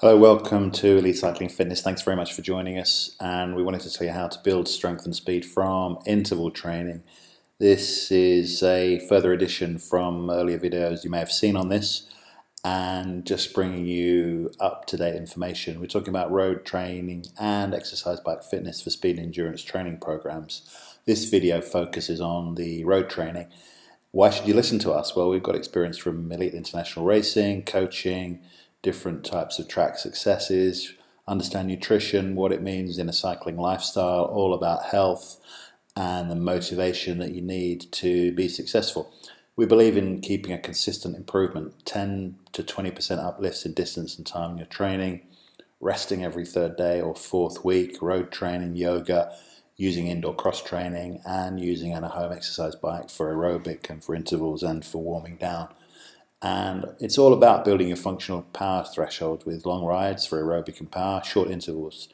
Hello, welcome to Elite Cycling Fitness. Thanks very much for joining us. And we wanted to tell you how to build strength and speed from interval training. This is a further addition from earlier videos you may have seen on this and just bringing you up to date information. We're talking about road training and exercise bike fitness for speed and endurance training programs. This video focuses on the road training. Why should you listen to us? Well, we've got experience from Elite International Racing, coaching, different types of track successes, understand nutrition, what it means in a cycling lifestyle, all about health and the motivation that you need to be successful. We believe in keeping a consistent improvement, 10 to 20% uplifts in distance and time in your training, resting every third day or fourth week, road training, yoga, using indoor cross training, and using a home exercise bike for aerobic and for intervals and for warming down. And it's all about building your functional power threshold with long rides for aerobic and power, short intervals,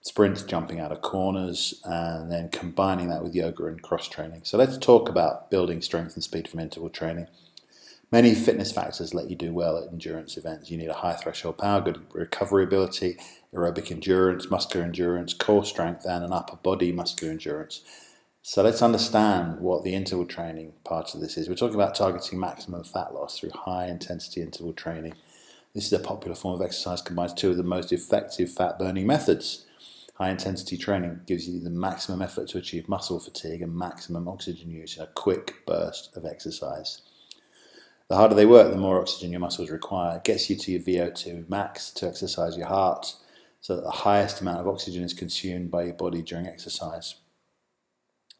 sprints, jumping out of corners, and then combining that with yoga and cross training. So let's talk about building strength and speed from interval training. Many fitness factors let you do well at endurance events. You need a high threshold power, good recovery ability, aerobic endurance, muscular endurance, core strength, and an upper body muscular endurance. So let's understand what the interval training part of this is. We're talking about targeting maximum fat loss through high intensity interval training. This is a popular form of exercise combines two of the most effective fat burning methods. High intensity training gives you the maximum effort to achieve muscle fatigue and maximum oxygen use in a quick burst of exercise. The harder they work, the more oxygen your muscles require. It gets you to your VO2 max to exercise your heart so that the highest amount of oxygen is consumed by your body during exercise.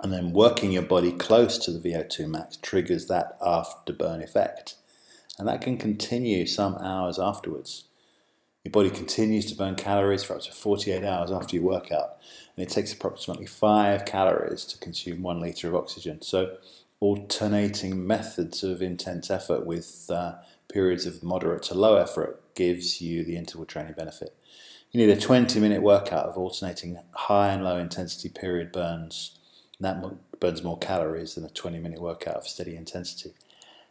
And then working your body close to the VO2 max triggers that afterburn effect. And that can continue some hours afterwards. Your body continues to burn calories for up to 48 hours after your workout. And it takes approximately 5 calories to consume 1 litre of oxygen. So, alternating methods of intense effort with uh, periods of moderate to low effort gives you the interval training benefit. You need a 20 minute workout of alternating high and low intensity period burns that burns more calories than a 20 minute workout of steady intensity.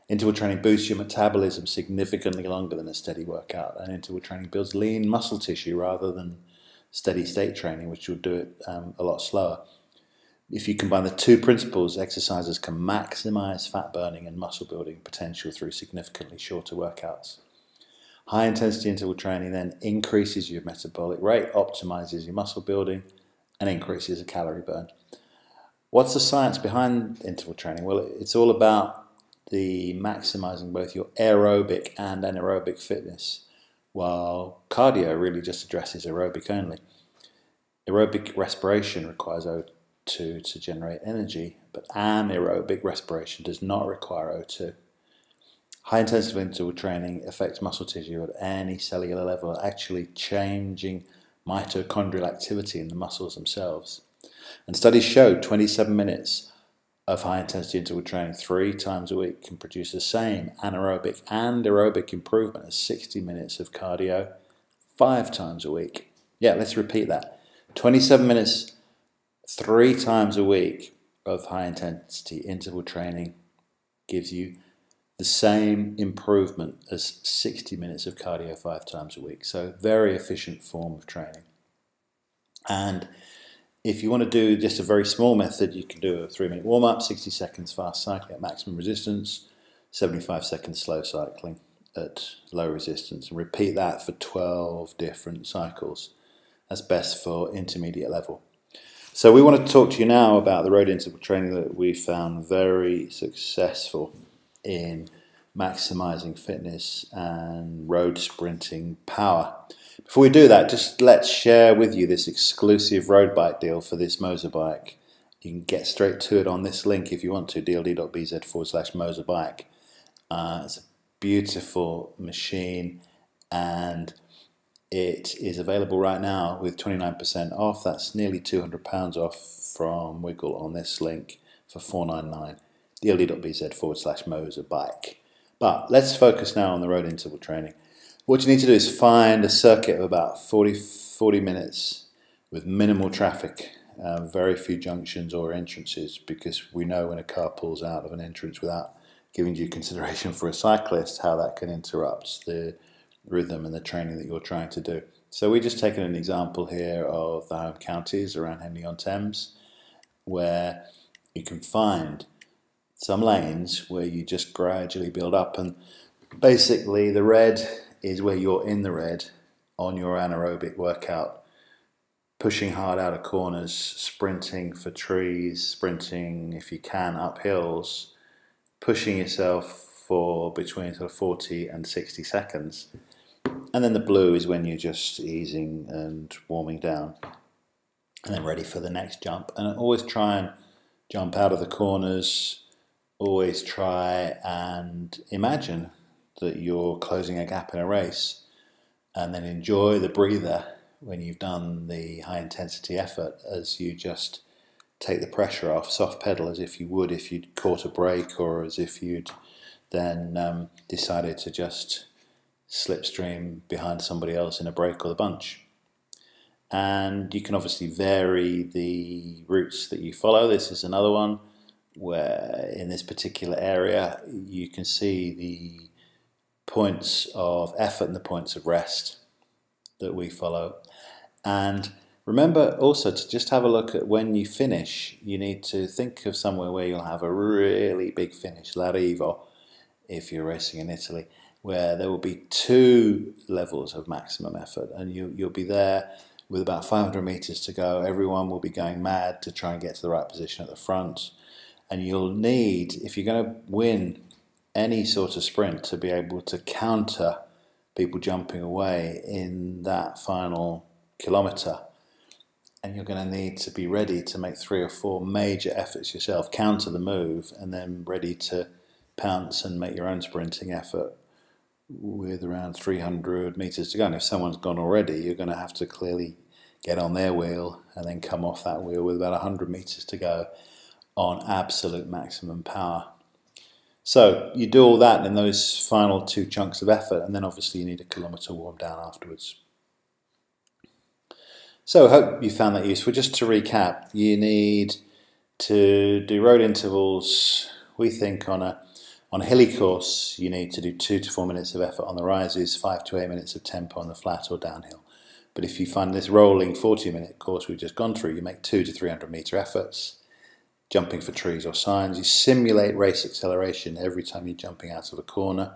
Interval training boosts your metabolism significantly longer than a steady workout, and interval training builds lean muscle tissue rather than steady state training, which will do it um, a lot slower. If you combine the two principles, exercises can maximize fat burning and muscle building potential through significantly shorter workouts. High intensity interval training then increases your metabolic rate, optimizes your muscle building, and increases the calorie burn. What's the science behind interval training? Well, it's all about the maximizing both your aerobic and anaerobic fitness, while cardio really just addresses aerobic only. Aerobic respiration requires O2 to generate energy, but anaerobic respiration does not require O2. High intensity interval training affects muscle tissue at any cellular level, actually changing mitochondrial activity in the muscles themselves. And studies show 27 minutes of high intensity interval training three times a week can produce the same anaerobic and aerobic improvement as 60 minutes of cardio five times a week. Yeah, let's repeat that. 27 minutes three times a week of high intensity interval training gives you the same improvement as 60 minutes of cardio five times a week. So, very efficient form of training. And if you want to do just a very small method, you can do a three minute warm up, 60 seconds fast cycling at maximum resistance, 75 seconds slow cycling at low resistance, and repeat that for 12 different cycles. That's best for intermediate level. So, we want to talk to you now about the road interval training that we found very successful in maximizing fitness and road sprinting power. Before we do that, just let's share with you this exclusive road bike deal for this Moser bike. You can get straight to it on this link if you want to, dld.bz forward slash Moser bike. Uh, it's a beautiful machine and it is available right now with 29% off. That's nearly £200 off from Wiggle on this link for 499 dld.bz forward slash Moser bike. But let's focus now on the road interval training. What you need to do is find a circuit of about 40, 40 minutes with minimal traffic, uh, very few junctions or entrances, because we know when a car pulls out of an entrance without giving due consideration for a cyclist how that can interrupt the rhythm and the training that you're trying to do. So we're just taking an example here of the home counties around Henley on Thames, where you can find some lanes where you just gradually build up, and basically the red is where you're in the red on your anaerobic workout, pushing hard out of corners, sprinting for trees, sprinting if you can up hills, pushing yourself for between sort of 40 and 60 seconds. And then the blue is when you're just easing and warming down and then ready for the next jump. And always try and jump out of the corners, always try and imagine that you're closing a gap in a race and then enjoy the breather when you've done the high intensity effort as you just take the pressure off, soft pedal as if you would if you'd caught a break or as if you'd then um, decided to just slipstream behind somebody else in a break or the bunch. And you can obviously vary the routes that you follow. This is another one where in this particular area you can see the points of effort and the points of rest that we follow. And remember also to just have a look at when you finish, you need to think of somewhere where you'll have a really big finish, l'arrivo, if you're racing in Italy, where there will be two levels of maximum effort, and you, you'll be there with about 500 meters to go. Everyone will be going mad to try and get to the right position at the front, and you'll need, if you're going to win any sort of sprint, to be able to counter people jumping away in that final kilometre. And you're going to need to be ready to make three or four major efforts yourself, counter the move, and then ready to pounce and make your own sprinting effort with around 300 meters to go. And if someone's gone already, you're going to have to clearly get on their wheel and then come off that wheel with about 100 meters to go on absolute maximum power. So you do all that in those final two chunks of effort, and then obviously you need a kilometre warm down afterwards. So I hope you found that useful. Just to recap, you need to do road intervals, we think on a on a hilly course, you need to do two to four minutes of effort on the rises, five to eight minutes of tempo on the flat or downhill. But if you find this rolling 40 minute course we've just gone through, you make two to 300 meter efforts, jumping for trees or signs. You simulate race acceleration every time you're jumping out of a corner.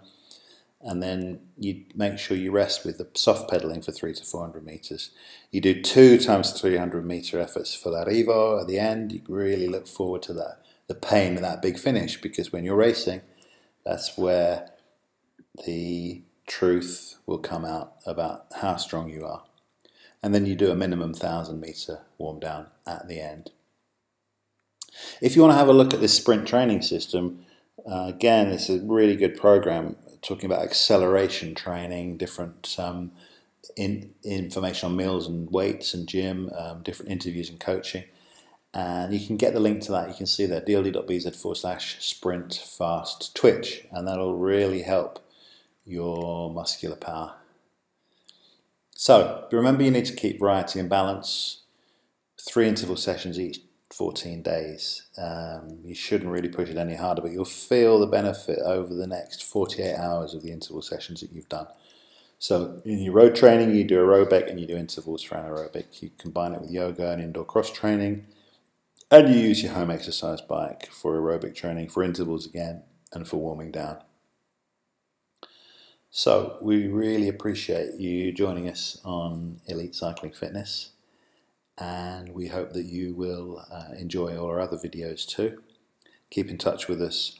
And then you make sure you rest with the soft pedaling for three to 400 meters. You do two times 300 meter efforts for l'arrivo at the end. You really look forward to that, the pain of that big finish, because when you're racing, that's where the truth will come out about how strong you are. And then you do a minimum 1000 meter warm down at the end. If you want to have a look at this sprint training system, uh, again, it's a really good program talking about acceleration training, different um, in, information on meals and weights and gym, um, different interviews and coaching. And you can get the link to that. You can see there, dld.bz forward slash sprint fast twitch, and that'll really help your muscular power. So remember, you need to keep variety and balance. Three interval sessions each 14 days. Um, you shouldn't really push it any harder, but you'll feel the benefit over the next 48 hours of the interval sessions that you've done. So in your road training, you do aerobic and you do intervals for anaerobic. You combine it with yoga and indoor cross training. And you use your home exercise bike for aerobic training, for intervals again, and for warming down. So we really appreciate you joining us on Elite Cycling Fitness and we hope that you will uh, enjoy all our other videos too. Keep in touch with us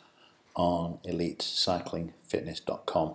on elitecyclingfitness.com.